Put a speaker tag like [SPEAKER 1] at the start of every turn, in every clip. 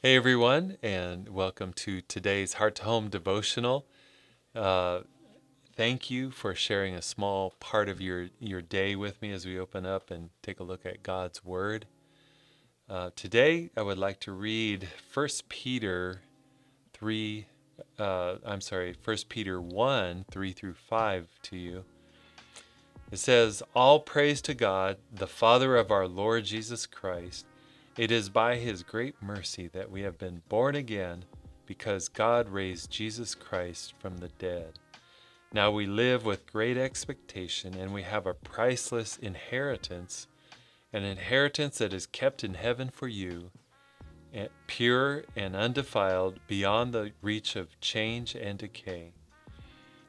[SPEAKER 1] Hey everyone, and welcome to today's Heart to Home devotional. Uh, thank you for sharing a small part of your, your day with me as we open up and take a look at God's Word. Uh, today, I would like to read 1 Peter 3, uh, I'm sorry, 1 Peter 1 3 through 5 to you. It says, All praise to God, the Father of our Lord Jesus Christ it is by his great mercy that we have been born again because God raised Jesus Christ from the dead. Now we live with great expectation and we have a priceless inheritance, an inheritance that is kept in heaven for you, eh, pure and undefiled beyond the reach of change and decay.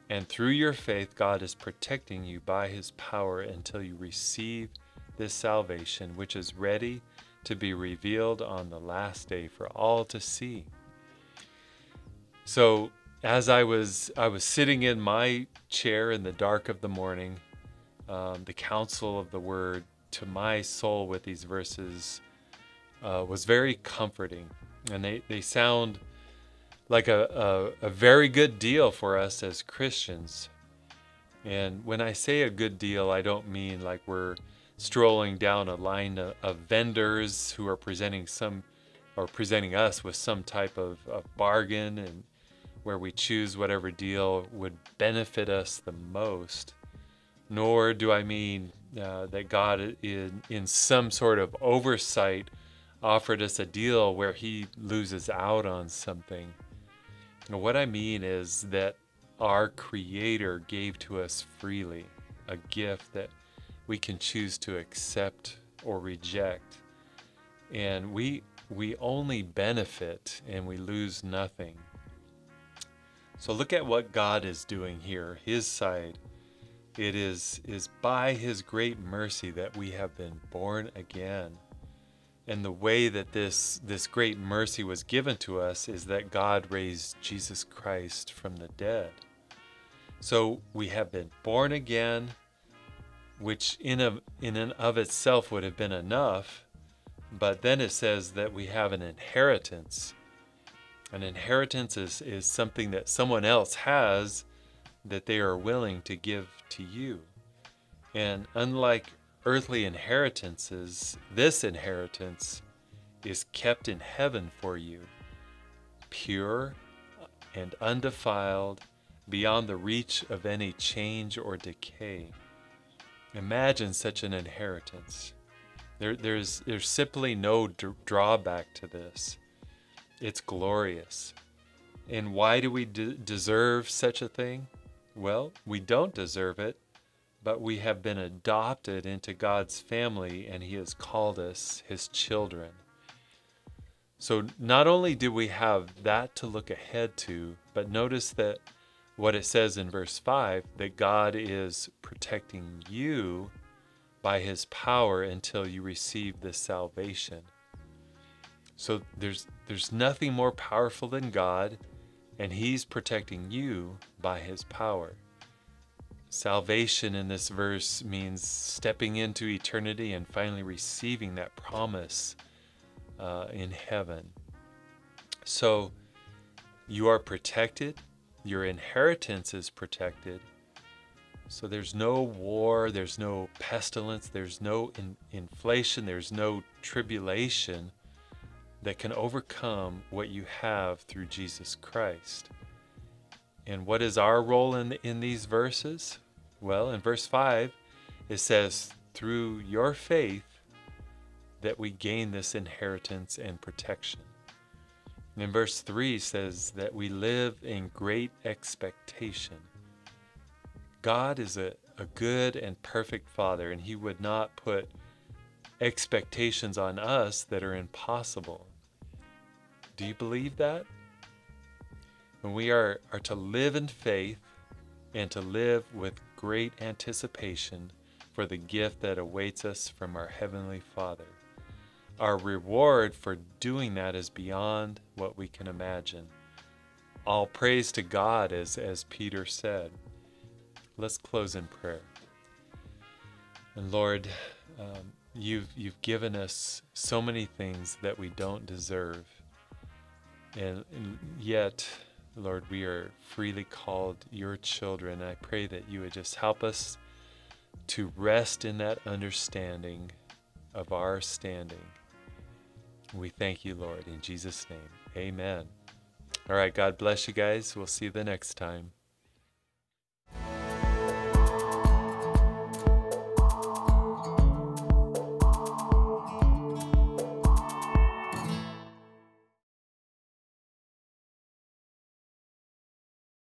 [SPEAKER 1] And through your faith, God is protecting you by his power until you receive this salvation, which is ready to be revealed on the last day for all to see. So as I was I was sitting in my chair in the dark of the morning, um, the counsel of the word to my soul with these verses uh, was very comforting, and they they sound like a, a, a very good deal for us as Christians. And when I say a good deal, I don't mean like we're strolling down a line of, vendors who are presenting some or presenting us with some type of, of bargain and where we choose whatever deal would benefit us the most. Nor do I mean uh, that God, in, in some sort of oversight, offered us a deal where He loses out on something. what I mean is that our Creator gave to us freely a gift that we can choose to accept or reject. And we, we only benefit and we lose nothing. So look at what God is doing here, His side. It is, is by His great mercy that we have been born again. And the way that this, this great mercy was given to us is that God raised Jesus Christ from the dead. So we have been born again which in in and of itself would have been enough but then it says that we have an inheritance. An inheritance is, is something that someone else has that they are willing to give to you. And unlike earthly inheritances this inheritance is kept in heaven for you pure and undefiled beyond the reach of any change or decay Imagine such an inheritance. There, there's, there's simply no drawback to this. It's glorious. And why do we deserve such a thing? Well, we don't deserve it, but we have been adopted into God's family and He has called us His children. So not only do we have that to look ahead to, but notice that what it says in verse 5 that God is protecting you by his power until you receive this salvation. So there's there's nothing more powerful than God and he's protecting you by his power. Salvation in this verse means stepping into eternity and finally receiving that promise uh, in heaven. So you are protected your inheritance is protected. So there's no war, there's no pestilence, there's no in- inflation, there's no tribulation that can overcome what you have through Jesus Christ. And what is our role in, in these verses? Well, in verse 5, it says, through your faith that we gain this inheritance and protection. And verse 3 says that we live in great expectation. God is a, a good and perfect Father, and He would not put expectations on us that are impossible. Do you believe that? When we are, are to live in faith and to live with great anticipation for the gift that awaits us from our Heavenly Father our reward for doing that is beyond what we can imagine. All praise to God, as, as Peter said. Let's close in prayer. And Lord, um, you've, you've given us so many things that we don't deserve. And, and yet, Lord, we are freely called your children. I pray that you would just help us to rest in that understanding of our standing. We thank you, Lord, in Jesus' name. Amen. All right, God bless you guys. We'll see you the next time.